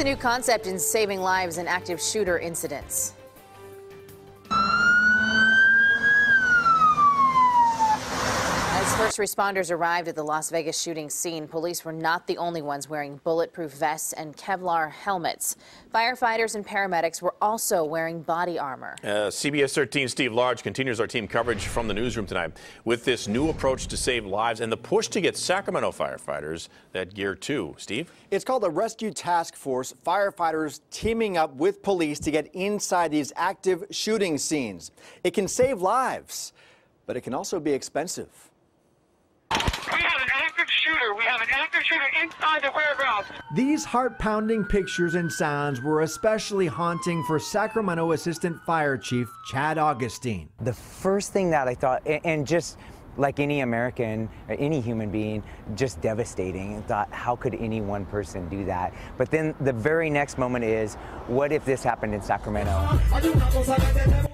It's a new concept in saving lives in active shooter incidents. First responders arrived at the Las Vegas shooting scene, police were not the only ones wearing bulletproof vests and Kevlar helmets. Firefighters and paramedics were also wearing body armor. Uh, CBS 13 Steve Large continues our team coverage from the newsroom tonight with this new approach to save lives and the push to get Sacramento firefighters that gear too. Steve? It's called the Rescue Task Force. Firefighters teaming up with police to get inside these active shooting scenes. It can save lives, but it can also be expensive. We have an active shooter. We have an active shooter inside the warehouse. These heart pounding pictures and sounds were especially haunting for Sacramento Assistant Fire Chief Chad Augustine. The first thing that I thought, and just like any American or any human being, just devastating. And thought, how could any one person do that? But then the very next moment is, what if this happened in Sacramento?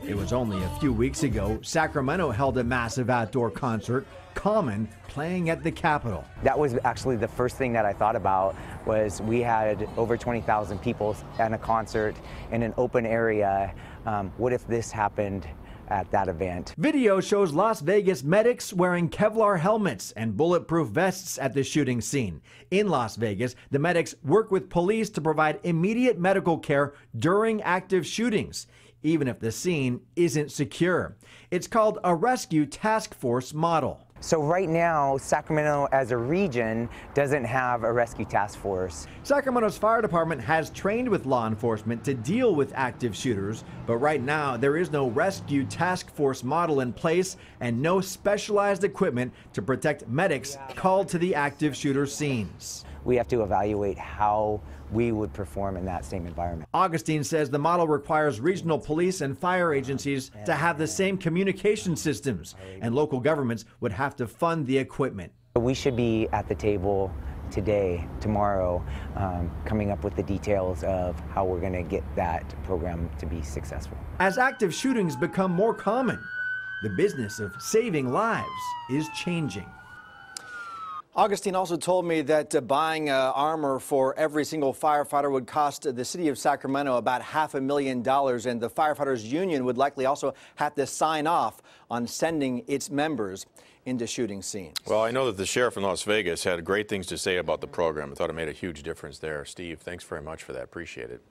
It was only a few weeks ago, Sacramento held a massive outdoor concert, Common, playing at the Capitol. That was actually the first thing that I thought about was we had over 20,000 people at a concert in an open area. Um, what if this happened at that event. Video shows Las Vegas medics wearing Kevlar helmets and bulletproof vests at the shooting scene. In Las Vegas, the medics work with police to provide immediate medical care during active shootings, even if the scene isn't secure. It's called a rescue task force model. So right now, Sacramento as a region doesn't have a rescue task force. Sacramento's fire department has trained with law enforcement to deal with active shooters, but right now there is no rescue task force model in place and no specialized equipment to protect medics called to the active shooter scenes. We have to evaluate how we would perform in that same environment. Augustine says the model requires regional police and fire agencies to have the same communication systems, and local governments would have to fund the equipment. We should be at the table today, tomorrow, um, coming up with the details of how we're going to get that program to be successful. As active shootings become more common, the business of saving lives is changing. Augustine also told me that uh, buying uh, armor for every single firefighter would cost the city of Sacramento about half a million dollars, and the firefighters union would likely also have to sign off on sending its members into shooting scenes. Well, I know that the sheriff in Las Vegas had great things to say about the program. I thought it made a huge difference there. Steve, thanks very much for that. Appreciate it.